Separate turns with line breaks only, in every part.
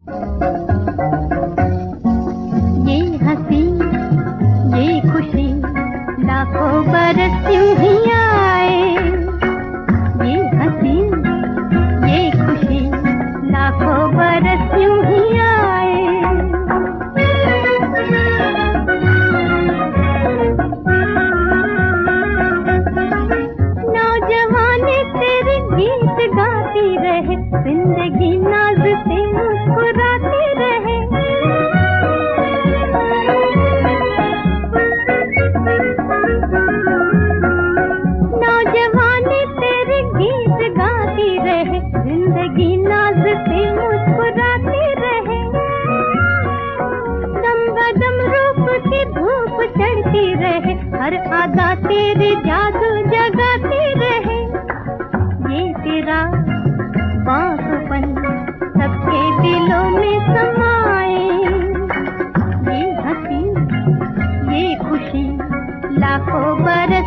ये हँसी ये खुशी लाखों बरस यूँ ही हर आदा तेरे जादू जगाते रहे। ये तेरा बापपन सबके दिलों में समाए। ये हसी, ये खुशी लाखों बरस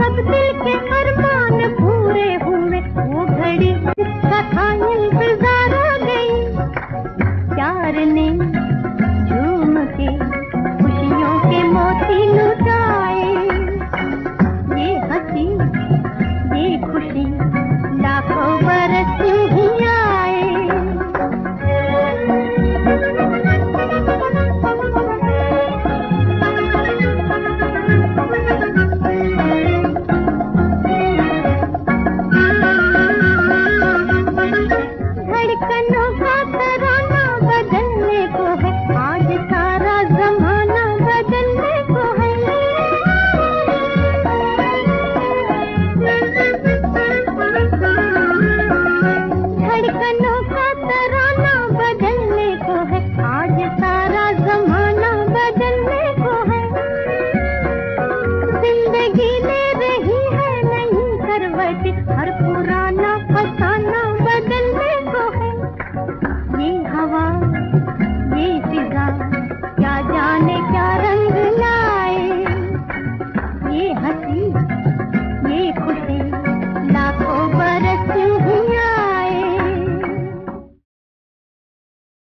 कब से